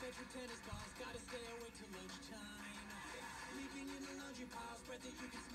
bedroom tennis balls, gotta stay awake till lunchtime. Leaving in the laundry pile, spread that you can smell.